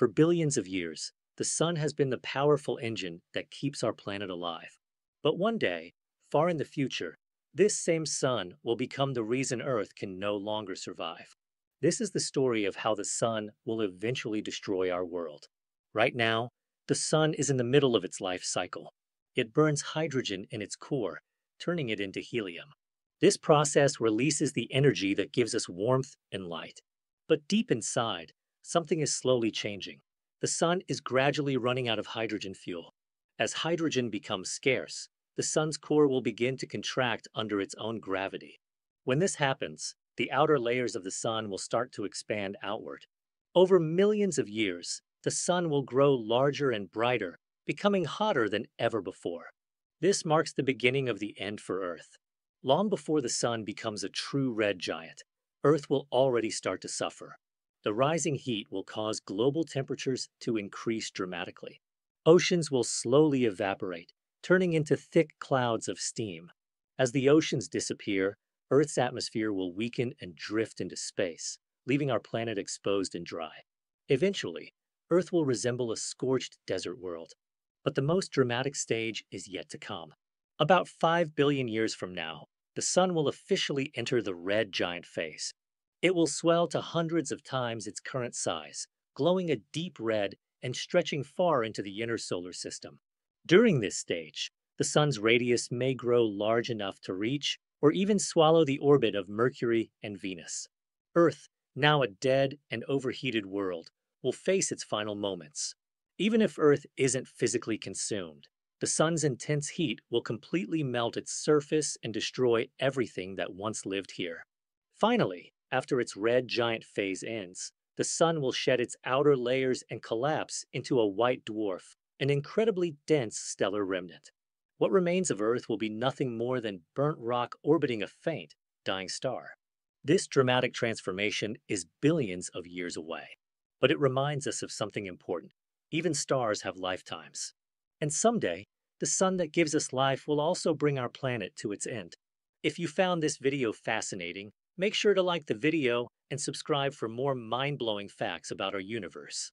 For billions of years, the sun has been the powerful engine that keeps our planet alive. But one day, far in the future, this same sun will become the reason Earth can no longer survive. This is the story of how the sun will eventually destroy our world. Right now, the sun is in the middle of its life cycle. It burns hydrogen in its core, turning it into helium. This process releases the energy that gives us warmth and light. But deep inside, something is slowly changing. The sun is gradually running out of hydrogen fuel. As hydrogen becomes scarce, the sun's core will begin to contract under its own gravity. When this happens, the outer layers of the sun will start to expand outward. Over millions of years, the sun will grow larger and brighter, becoming hotter than ever before. This marks the beginning of the end for Earth. Long before the sun becomes a true red giant, Earth will already start to suffer. The rising heat will cause global temperatures to increase dramatically. Oceans will slowly evaporate, turning into thick clouds of steam. As the oceans disappear, Earth's atmosphere will weaken and drift into space, leaving our planet exposed and dry. Eventually, Earth will resemble a scorched desert world. But the most dramatic stage is yet to come. About 5 billion years from now, the sun will officially enter the red giant phase. It will swell to hundreds of times its current size, glowing a deep red and stretching far into the inner solar system. During this stage, the sun's radius may grow large enough to reach or even swallow the orbit of Mercury and Venus. Earth, now a dead and overheated world, will face its final moments. Even if Earth isn't physically consumed, the sun's intense heat will completely melt its surface and destroy everything that once lived here. Finally, after its red giant phase ends, the sun will shed its outer layers and collapse into a white dwarf, an incredibly dense stellar remnant. What remains of Earth will be nothing more than burnt rock orbiting a faint, dying star. This dramatic transformation is billions of years away, but it reminds us of something important. Even stars have lifetimes. And someday, the sun that gives us life will also bring our planet to its end. If you found this video fascinating, make sure to like the video and subscribe for more mind-blowing facts about our universe.